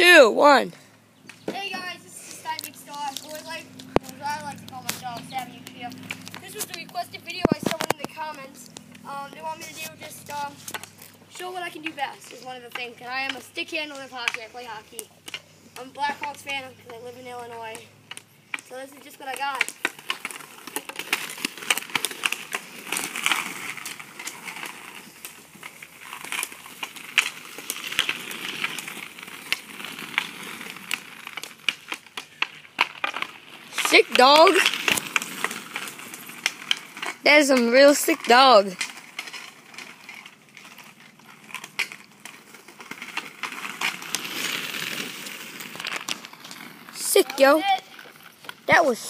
two, one. Hey guys, this is Steve Star, or like, or I like to call myself Savvy Video. This was the requested video by someone in the comments. Um, they want me to do just um, show what I can do best is one of the things. And I am a stick handler of hockey. I play hockey. I'm a Blackhawks fan because I live in Illinois. So this is just what I got. Sick dog. That is some real sick dog. Sick, yo. That was it. That was